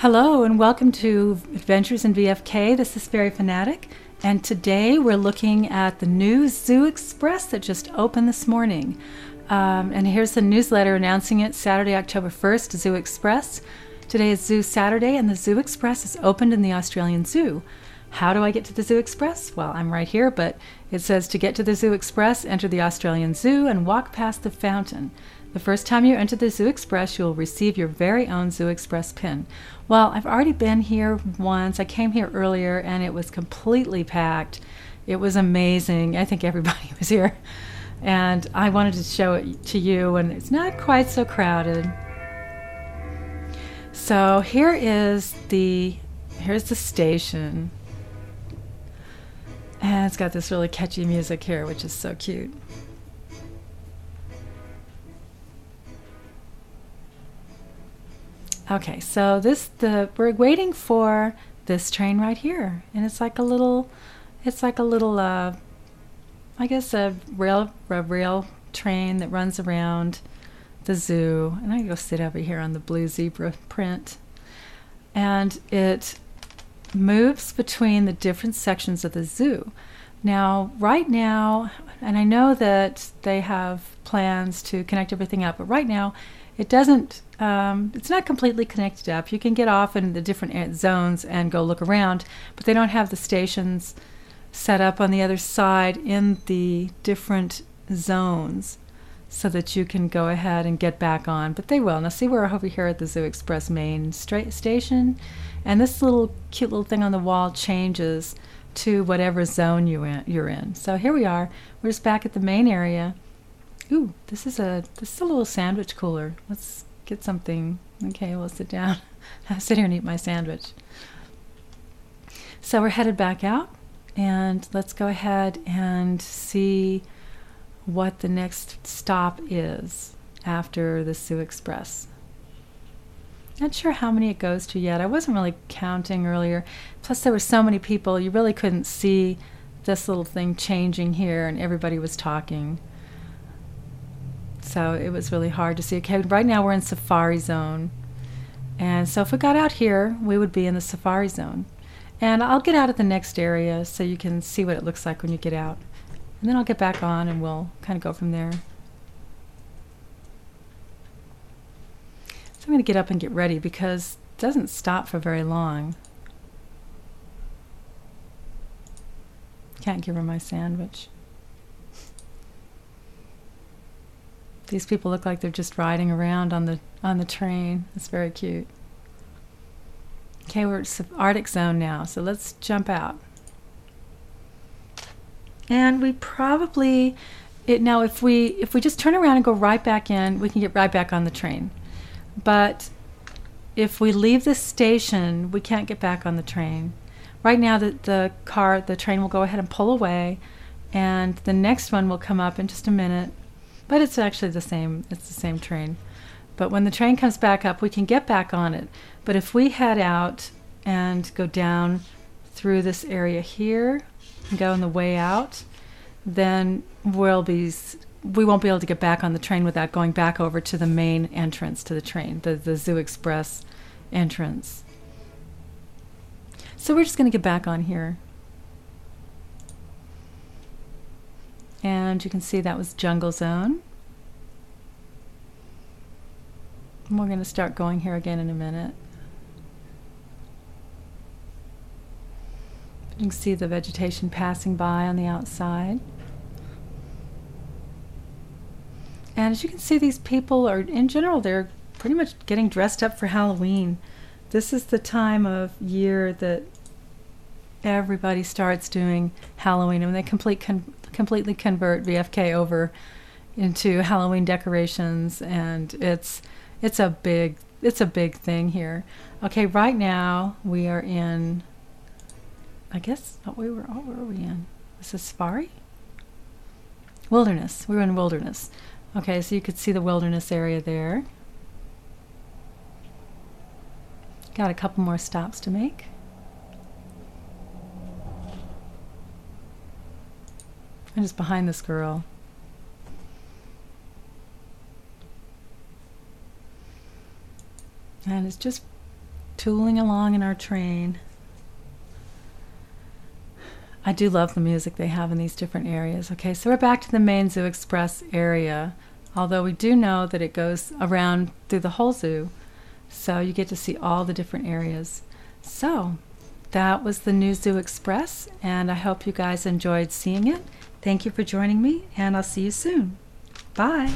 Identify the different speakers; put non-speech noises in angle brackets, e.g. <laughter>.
Speaker 1: Hello and welcome to Adventures in VFK. This is Fairy Fanatic, and today we're looking at the new Zoo Express that just opened this morning. Um, and here's the newsletter announcing it Saturday, October 1st, Zoo Express. Today is Zoo Saturday, and the Zoo Express is opened in the Australian Zoo. How do I get to the Zoo Express? Well, I'm right here, but it says to get to the Zoo Express, enter the Australian Zoo and walk past the fountain. The first time you enter the Zoo Express, you will receive your very own Zoo Express pin. Well, I've already been here once. I came here earlier and it was completely packed. It was amazing. I think everybody <laughs> was here. And I wanted to show it to you, and it's not quite so crowded. So here is the here's the station. And it's got this really catchy music here, which is so cute. Okay, so this the we're waiting for this train right here, and it's like a little, it's like a little, uh, I guess a rail a rail train that runs around the zoo. And I go sit over here on the blue zebra print, and it moves between the different sections of the zoo. Now, right now, and I know that they have plans to connect everything up, but right now it doesn't um, it's not completely connected up. You can get off in the different zones and go look around but they don't have the stations set up on the other side in the different zones so that you can go ahead and get back on. But they will. Now see we're over here at the zoo express main stra- station and this little cute little thing on the wall changes to whatever zone you in, you're in. So here we are. We're just back at the main area. Ooh, this is a this is a little sandwich cooler. Let's get something. Okay, we'll sit down. <laughs> I'll sit here and eat my sandwich. So we're headed back out, and let's go ahead and see what the next stop is after the Zoo Express. Not sure how many it goes to yet. I wasn't really counting earlier. Plus, there were so many people, you really couldn't see this little thing changing here, and everybody was talking. So it was really hard to see. Okay, right now we're in safari zone. And so if we got out here, we would be in the safari zone. And I'll get out at the next area so you can see what it looks like when you get out. And then I'll get back on and we'll kind of go from there. So I'm going to get up and get ready because it doesn't stop for very long. Can't give her my sandwich. These people look like they're just riding around on the on the train. It's very cute. Okay, we're at the Arctic zone now, so let's jump out. And we probably it now if we if we just turn around and go right back in, we can get right back on the train. But if we leave the station, we can't get back on the train. Right now the the car the train will go ahead and pull away and the next one will come up in just a minute but it's actually the same. It's the same train. But when the train comes back up, we can get back on it. But if we head out and go down through this area here, and go on the way out, then we'll be we won't be able to get back on the train without going back over to the main entrance to the train, the the Zoo Express entrance. So we're just going to get back on here. And you can see that was Jungle Zone. And we're going to start going here again in a minute. You can see the vegetation passing by on the outside. And as you can see, these people are, in general, they're pretty much getting dressed up for Halloween. This is the time of year that everybody starts doing Halloween, and they complete con- completely convert VFK over into Halloween decorations, and it's it's a big it's a big thing here. Okay, right now we are in. I guess what we were what were we in? Was this safari? Wilderness. We were in wilderness. Okay, so you could see the wilderness area there. Got a couple more stops to make. I'm just behind this girl. And it's just tooling along in our train. I do love the music they have in these different areas. Okay, so we're back to the main Zoo Express area, although we do know that it goes around through the whole zoo, so you get to see all the different areas. So, that was the new Zoo Express, and I hope you guys enjoyed seeing it. Thank you for joining me, and I'll see you soon. Bye.